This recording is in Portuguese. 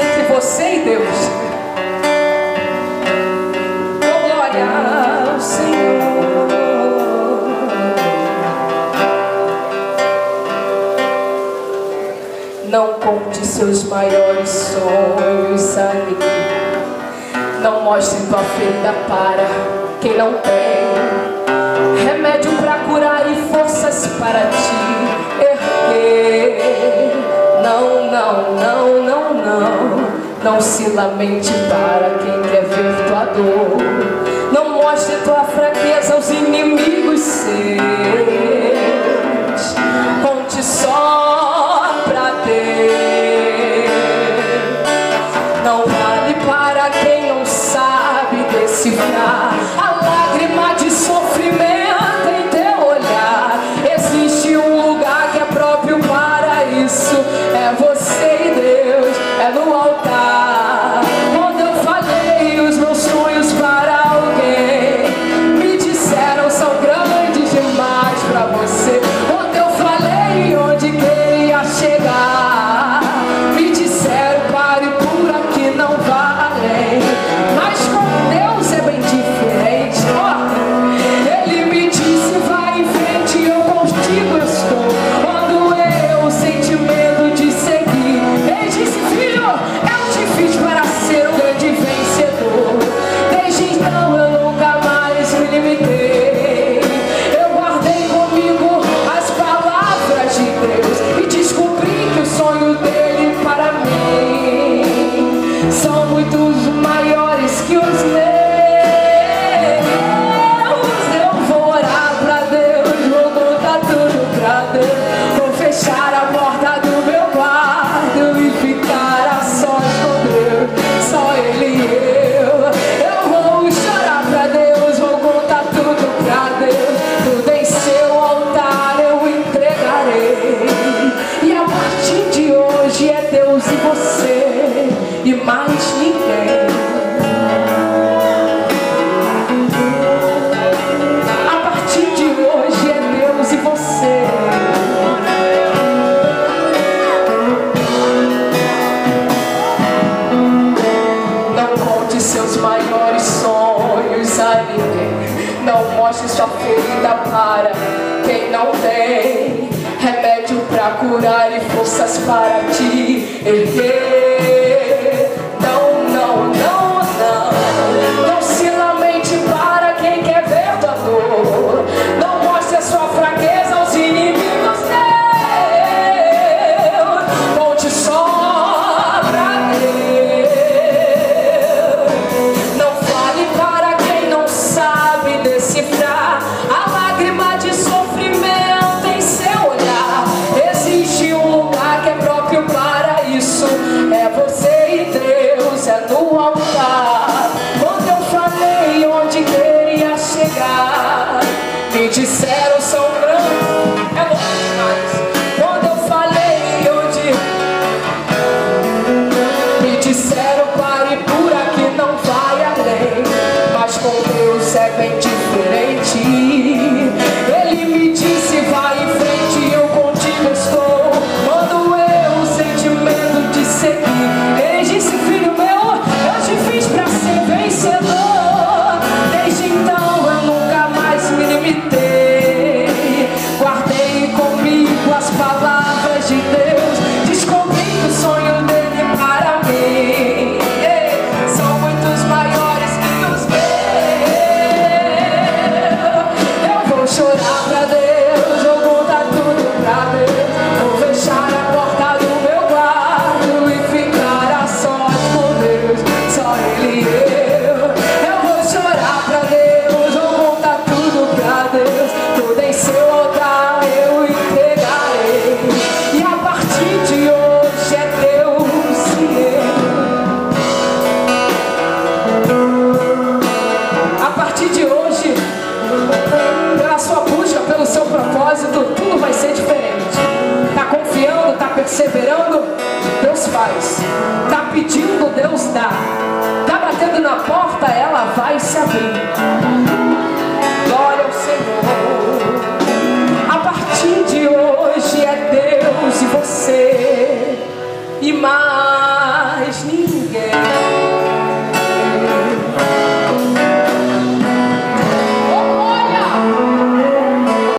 entre você e Deus. Glória ao Senhor. Não conte seus maiores sonhos a ninguém. Não mostre tua fenda para quem não tem. Remédio para curar e forças para te erguer. Não, não, não, não. Não se lamente para quem quer ver tua dor. Não mostre tua fraqueza aos inimigos seus. Conte só pra Deus. Não vale para quem não sabe decifrar A lágrima de sofrimento em teu olhar. Existe um lugar que é próprio para isso. É você e Deus, é no altar. querida, para quem não tem remédio para curar e forças para te erguer. ela vai se abrir. Glória ao Senhor. A partir de hoje é Deus e você e mais ninguém.